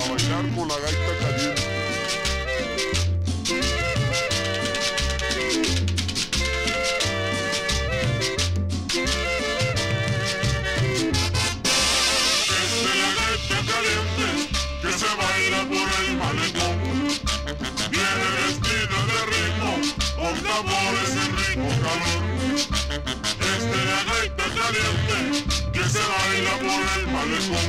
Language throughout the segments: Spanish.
a bailar con la gaita caliente. La gaita caliente que se baila por el malecón. Viene vestida de ritmo, por tambores en ritmo calor. Esta es la gaita caliente que se baila por el malecón.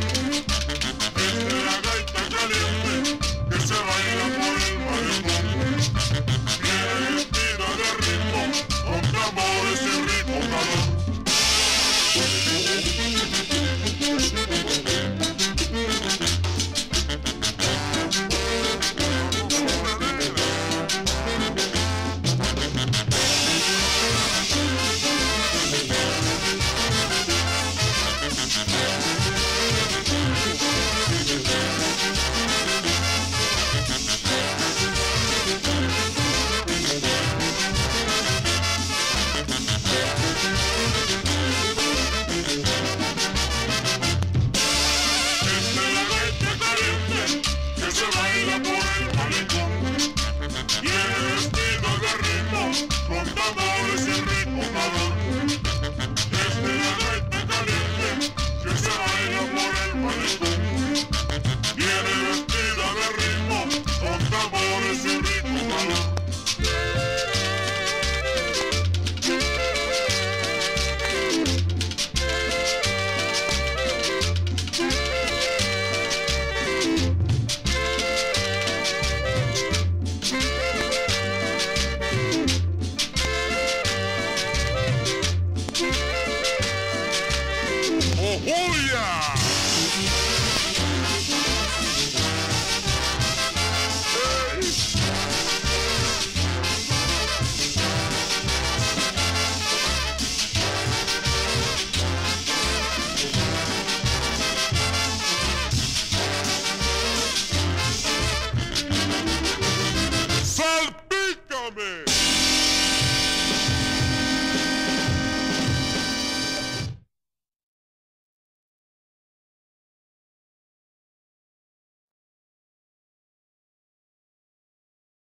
Yeah.